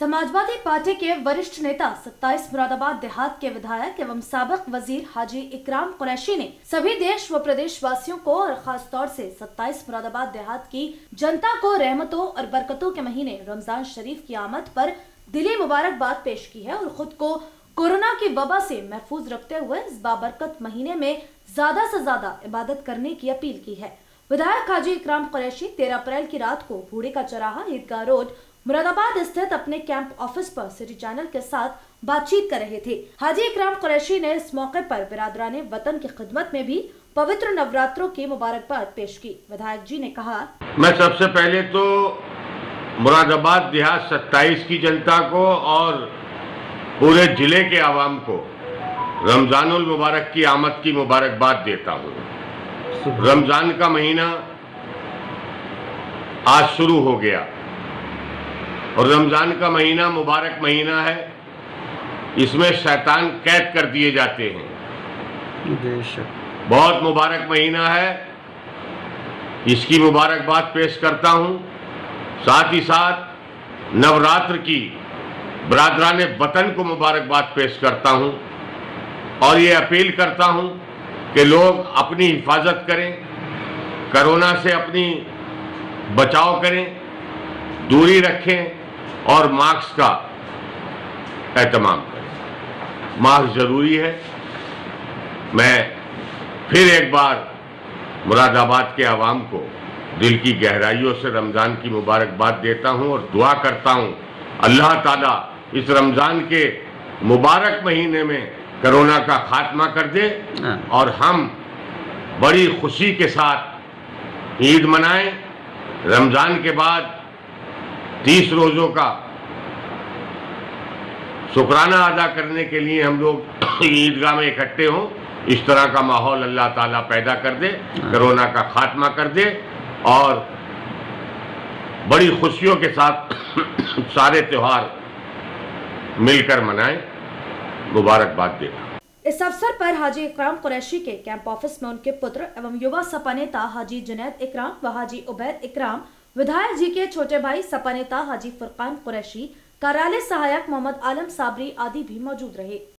Samajwadi party के वरिष्ठ नेता 27 मुरादाबाद देहात के विधायक एवं सबक वज़ीर हाजी इकराम कुरैशी ने सभी देश व प्रदेश वासियों को और खास तौर से 27 मुरादाबाद देहात की जनता को रहमतों और बरकतों के महीने रमज़ान शरीफ की आमद पर दिली मुबारकबाद पेश की है और खुद को कोरोना की वबा से महफूज रखते हुए इस बाबरकत महीने में ज़्यादा से ज़्यादा इबादत करने की अपील की है। विधायक हाजी इकराम कुरैशी तेरह अप्रैल की रात को भूड़े का चराहा ईदगाह रोड मुरादाबाद स्थित अपने कैंप ऑफ़िस पर सिटी चैनल के साथ बातचीत कर रहे थे। हाजी इकराम कुरैशी ने इस मौके पर बिरादरान वतन की खिदमत में भी पवित्र नवरात्रों की मुबारकबाद पेश की। विधायक जी ने कहा, मैं सबसे पहले तो मुरादाबाद देहात सत्ताईस की जनता को और पूरे ज़िले के आवाम को रमजानुल मुबारक की आमद की मुबारकबाद देता हूँ। रमज़ान का महीना आज शुरू हो गया। और रमज़ान का महीना मुबारक महीना है इसमें शैतान कैद कर दिए जाते हैं। बहुत मुबारक महीना है इसकी मुबारकबाद पेश करता हूँ। साथ ही साथ नवरात्र की बरदरान वतन को मुबारकबाद पेश करता हूँ और ये अपील करता हूँ कि लोग अपनी हिफाजत करें कोरोना से अपनी बचाव करें दूरी रखें और मास्क का एहतमाम करें। मास्क ज़रूरी है। मैं फिर एक बार मुरादाबाद के आवाम को दिल की गहराइयों से रमज़ान की मुबारकबाद देता हूँ और दुआ करता हूँ अल्लाह ताला इस रमज़ान के मुबारक महीने में कोरोना का खात्मा कर दे हाँ। और हम बड़ी खुशी के साथ ईद मनाएँ। रमज़ान के बाद तीस रोज़ों का शुक्राना अदा करने के लिए हम लोग ईदगाह में इकट्ठे हों इस तरह का माहौल अल्लाह ताला पैदा कर दे। कोरोना का खात्मा कर दे और बड़ी खुशियों के साथ सारे त्यौहार मिलकर मनाएँ मुबारकबाद देगा इस अवसर पर हाजी इकराम कुरैशी के कैंप ऑफ़िस में उनके पुत्र एवं युवा सपा नेता हाजी जुनैद इकराम व हाजी उबैद इकराम विधायक जी के छोटे भाई सपा नेता हाजी फुरकान कुरैशी, कार्यालय सहायक मोहम्मद आलम साबरी आदि भी मौजूद रहे।